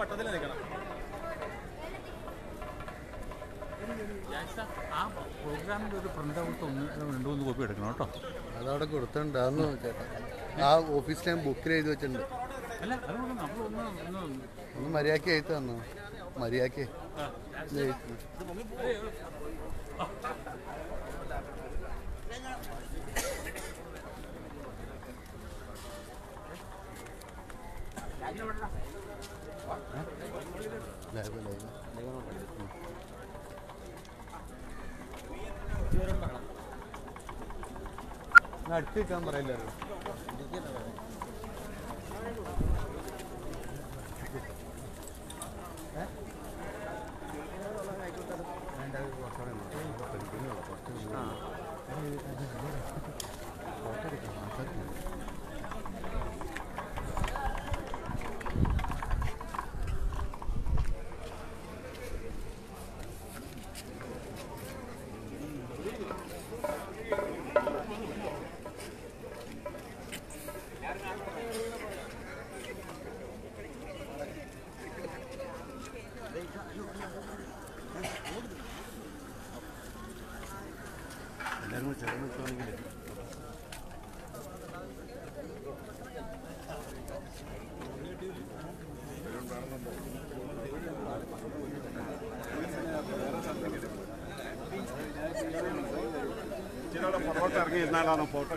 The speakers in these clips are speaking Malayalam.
പട്ടത്തിൽ നിൽക്കണം. ആ പ്രോഗ്രാമിന്റെ ഒരു പ്രിന്റ് ഔട്ട് ഒന്ന് രണ്ട് മൂന്ന് കോപ്പി എടുക്കണം കേട്ടോ. അതവിടെ കൊടുത്തിട്ടുണ്ട്. അതൊന്ന് ചേട്ടാ ആ ഓഫീസ് ടൈം ബുക്കിൽ എഴുതി വെച്ചിട്ടുണ്ട്. അല്ല അതുകൊണ്ട് നമ്മളൊന്ന് ഒന്ന് ഒന്ന് മര്യാദയ്ക്ക് എഴുതി തന്നു? മര്യാദയ്ക്ക് ലൈവ് ലൈവ് അടുത്ത് നിൽക്കാൻ പറയില്ല എല്ലാവരും കൂടി ചേർന്ന് നിൽക്കുകയാണെങ്കിൽ ചിലവിടെ പൊറോട്ട ഇറങ്ങി ഇരുന്നാലാണ് ഫോട്ടോ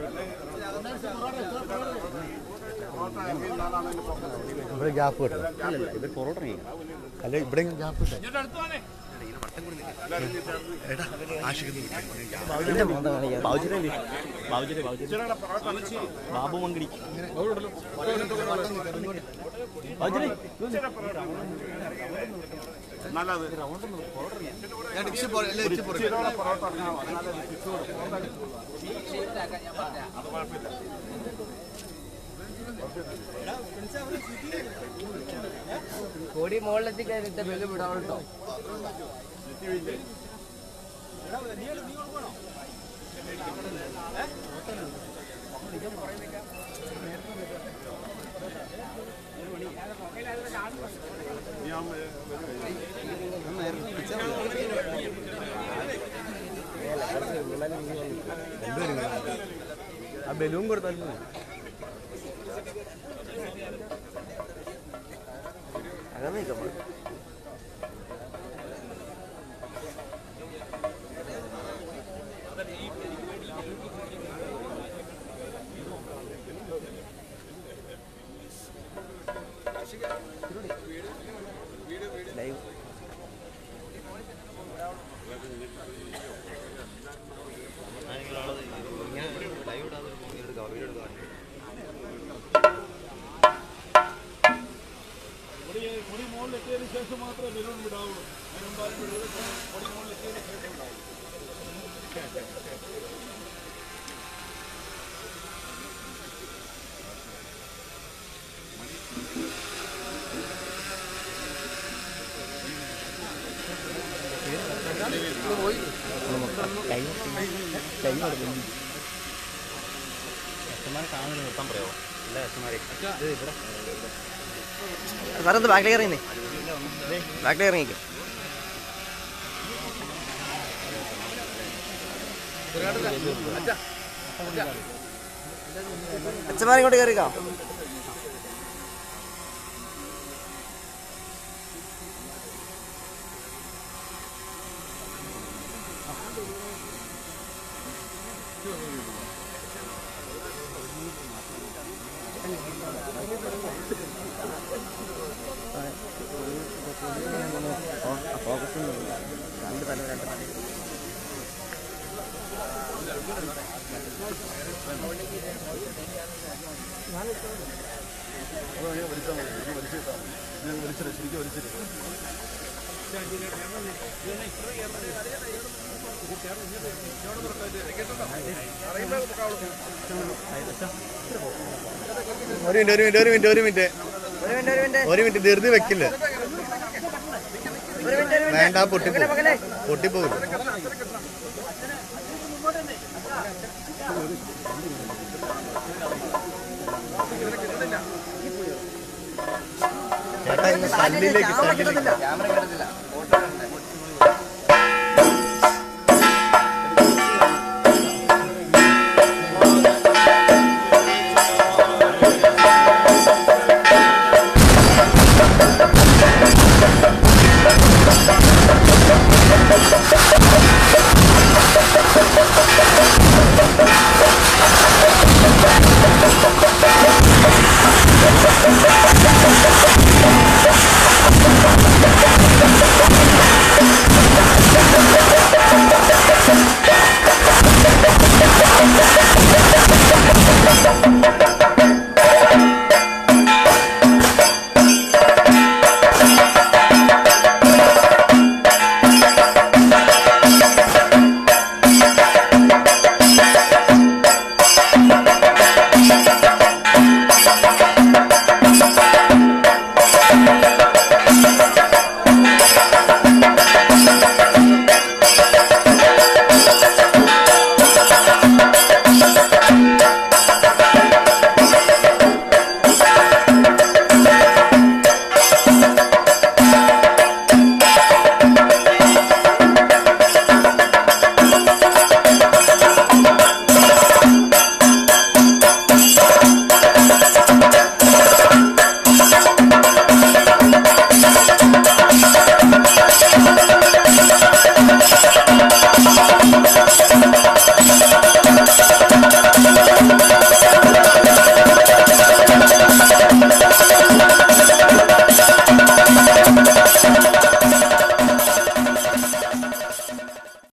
ഇവിടെ ഗ്യാപ്പ് കിട്ടും ഇവിടെ പൊറോട്ട അല്ല ഇവിടെ ഗ്യാപ്പ് കിട്ടും ബാബു മങ്കടി ഇറങ്ങി കോടി മുകളിലെത്തിക്കാൻ ബെല്ല് കേട്ടോ ഞാൻ ആ ബലൂൺ കൊടുത്താലും. അങ്ങനെ നിൽക്കാം ലൈവ് മുടി മുകളിലെത്തിയതിനു ശേഷം മാത്രമേ ബലൂൺ വിടാവുള്ളൂ അതിന് മുമ്പ് ആരും വിടരുത്. മുടി മുകളിലെത്തിയതിനു ശേഷം വിടാവൂ. ബാക്കിലേക്ക് ഇറങ്ങി ഇങ്ങോട്ട് കയറിക്കാം ഫോക്കസ് രണ്ട് തല രണ്ട് തല ഞാൻ വലിച്ചിട്ട് ശരിക്കും മിനിറ്റ് ഒരു മിനിറ്റ് ഒരു മിനിറ്റ് ഒരു മിനിറ്റ് ഒരു മിനിറ്റ്. ഒരു മിനിറ്റ് ധൃതി വെക്കില്ല. വേണ്ട പൊട്ടി പൊട്ടിപ്പോകും കല്ലിലേക്ക് ക്യാമറ കിട്ടത്തില്ല